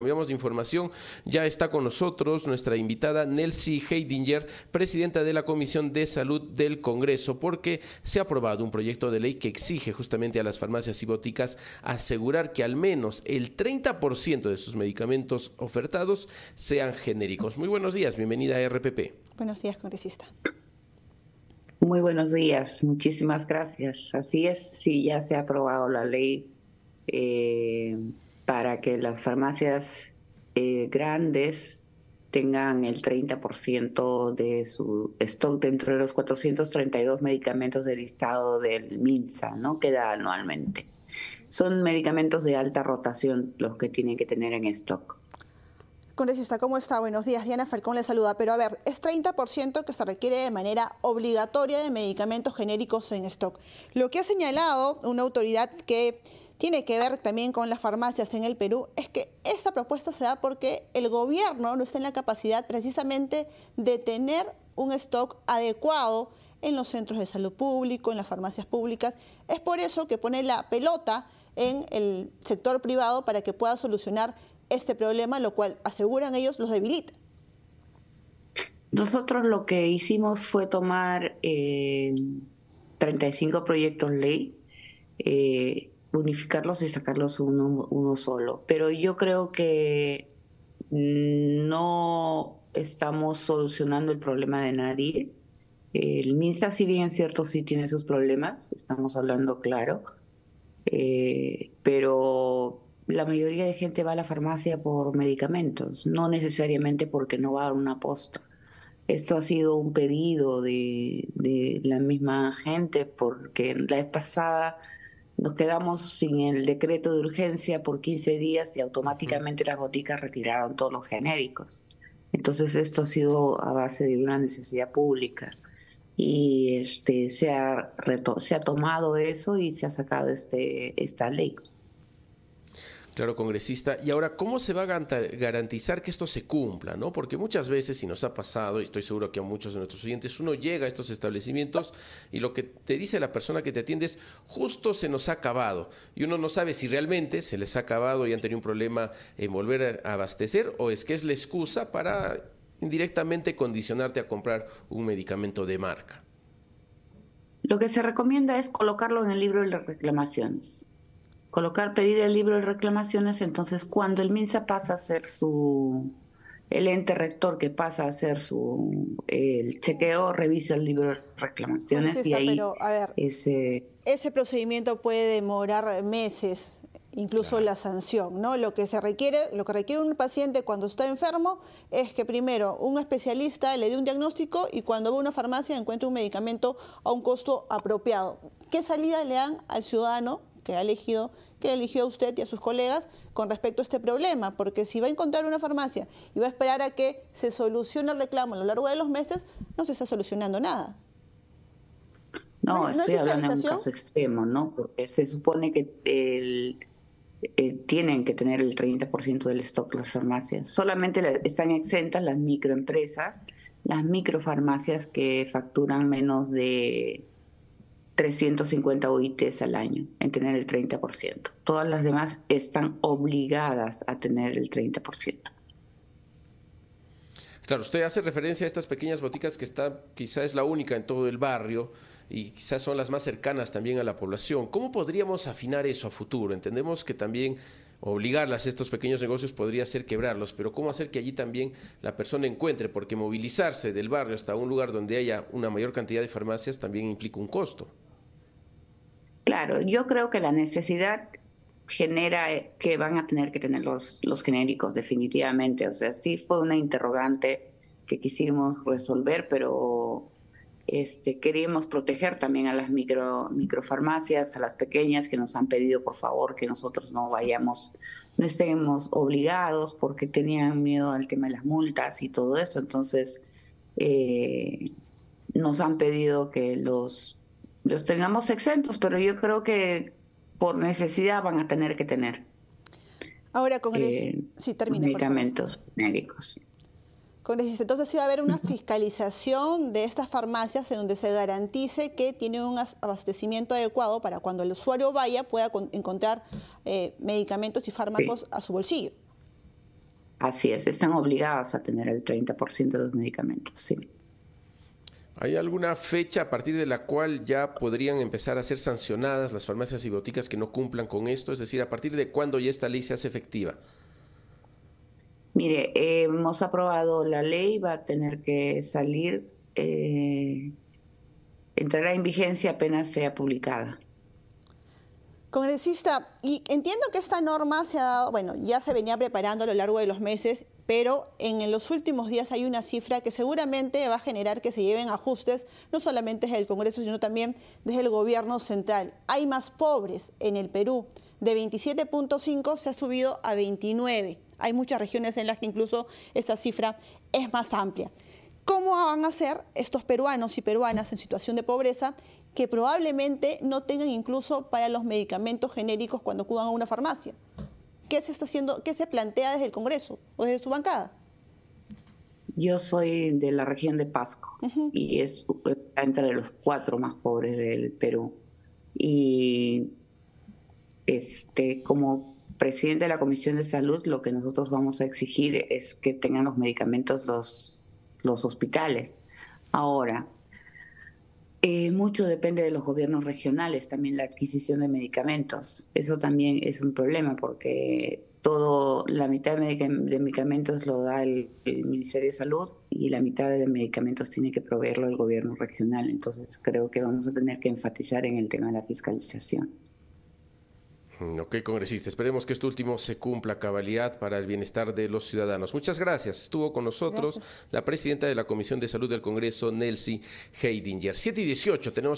Cambiamos de información, ya está con nosotros nuestra invitada Nelsie Heidinger, presidenta de la Comisión de Salud del Congreso, porque se ha aprobado un proyecto de ley que exige justamente a las farmacias y boticas asegurar que al menos el 30% de sus medicamentos ofertados sean genéricos. Muy buenos días, bienvenida a RPP. Buenos días, congresista. Muy buenos días, muchísimas gracias. Así es, sí, ya se ha aprobado la ley. Eh para que las farmacias eh, grandes tengan el 30% de su stock dentro de los 432 medicamentos del listado del MINSA, ¿no? Que da anualmente. Son medicamentos de alta rotación los que tienen que tener en stock. Congresista, ¿cómo está? Buenos días. Diana Falcón le saluda. Pero a ver, es 30% que se requiere de manera obligatoria de medicamentos genéricos en stock. Lo que ha señalado una autoridad que tiene que ver también con las farmacias en el Perú, es que esta propuesta se da porque el gobierno no está en la capacidad precisamente de tener un stock adecuado en los centros de salud público, en las farmacias públicas. Es por eso que pone la pelota en el sector privado para que pueda solucionar este problema, lo cual aseguran ellos los debilita. Nosotros lo que hicimos fue tomar 35 eh, proyectos ley eh, unificarlos y sacarlos uno, uno solo. Pero yo creo que no estamos solucionando el problema de nadie. El MINSA, si bien es cierto, sí tiene sus problemas, estamos hablando claro, eh, pero la mayoría de gente va a la farmacia por medicamentos, no necesariamente porque no va a una posta. Esto ha sido un pedido de, de la misma gente porque la vez pasada nos quedamos sin el decreto de urgencia por 15 días y automáticamente las boticas retiraron todos los genéricos. Entonces esto ha sido a base de una necesidad pública y este se ha, se ha tomado eso y se ha sacado este, esta ley. Claro, congresista. Y ahora, ¿cómo se va a garantizar que esto se cumpla? ¿no? Porque muchas veces, y nos ha pasado, y estoy seguro que a muchos de nuestros oyentes, uno llega a estos establecimientos y lo que te dice la persona que te atiende es, justo se nos ha acabado. Y uno no sabe si realmente se les ha acabado y han tenido un problema en volver a abastecer o es que es la excusa para indirectamente condicionarte a comprar un medicamento de marca. Lo que se recomienda es colocarlo en el libro de las reclamaciones colocar, pedir el libro de reclamaciones, entonces cuando el MINSA pasa a ser su, el ente rector que pasa a hacer su el chequeo, revisa el libro de reclamaciones y ahí ese... ese procedimiento puede demorar meses, incluso la sanción, ¿no? Lo que se requiere, lo que requiere un paciente cuando está enfermo es que primero un especialista le dé un diagnóstico y cuando va a una farmacia encuentre un medicamento a un costo apropiado. ¿Qué salida le dan al ciudadano que ha elegido, que eligió a usted y a sus colegas con respecto a este problema, porque si va a encontrar una farmacia y va a esperar a que se solucione el reclamo a lo largo de los meses, no se está solucionando nada. No, estoy hablando de un caso extremo, ¿no? Porque se supone que el, eh, tienen que tener el 30% del stock las farmacias. Solamente están exentas las microempresas, las microfarmacias que facturan menos de 350 OITs al año en tener el 30%. Todas las demás están obligadas a tener el 30%. Claro, usted hace referencia a estas pequeñas boticas que está, quizá es la única en todo el barrio y quizás son las más cercanas también a la población. ¿Cómo podríamos afinar eso a futuro? Entendemos que también obligarlas a estos pequeños negocios podría ser quebrarlos, pero ¿cómo hacer que allí también la persona encuentre? Porque movilizarse del barrio hasta un lugar donde haya una mayor cantidad de farmacias también implica un costo. Claro, yo creo que la necesidad genera eh, que van a tener que tener los, los genéricos definitivamente. O sea, sí fue una interrogante que quisimos resolver, pero este, queríamos proteger también a las micro, microfarmacias, a las pequeñas que nos han pedido por favor que nosotros no vayamos, no estemos obligados porque tenían miedo al tema de las multas y todo eso. Entonces, eh, nos han pedido que los los tengamos exentos, pero yo creo que por necesidad van a tener que tener. Ahora, Congreso, eh, sí, termina, medicamentos médicos. Congresista, entonces sí va a haber una fiscalización de estas farmacias en donde se garantice que tienen un abastecimiento adecuado para cuando el usuario vaya pueda encontrar eh, medicamentos y fármacos a su bolsillo. Así es, están obligadas a tener el 30% de los medicamentos, sí. ¿Hay alguna fecha a partir de la cual ya podrían empezar a ser sancionadas las farmacias y boticas que no cumplan con esto? Es decir, ¿a partir de cuándo ya esta ley se hace efectiva? Mire, hemos aprobado la ley, va a tener que salir, eh, entrará en vigencia apenas sea publicada. Congresista, y entiendo que esta norma se ha dado, bueno, ya se venía preparando a lo largo de los meses, pero en los últimos días hay una cifra que seguramente va a generar que se lleven ajustes, no solamente desde el Congreso, sino también desde el gobierno central. Hay más pobres en el Perú. De 27.5 se ha subido a 29. Hay muchas regiones en las que incluso esa cifra es más amplia. ¿Cómo van a ser estos peruanos y peruanas en situación de pobreza que probablemente no tengan incluso para los medicamentos genéricos cuando acudan a una farmacia. ¿Qué se está haciendo, qué se plantea desde el Congreso o desde su bancada? Yo soy de la región de Pasco y es entre los cuatro más pobres del Perú. Y este, como presidente de la Comisión de Salud, lo que nosotros vamos a exigir es que tengan los medicamentos los, los hospitales. Ahora, eh, mucho depende de los gobiernos regionales, también la adquisición de medicamentos. Eso también es un problema porque todo, la mitad de, medicamentos lo da el, el, Ministerio de Salud y la mitad de medicamentos tiene que proveerlo el gobierno regional. Entonces creo que vamos a tener que enfatizar en el tema de la fiscalización. Mm, ok, congresista. Esperemos que esto último se cumpla a cabalidad para el bienestar de los ciudadanos. Muchas gracias. Estuvo con nosotros la presidenta de la Comisión de Salud del Congreso, Nelsie Heidinger. 7 y 18, tenemos que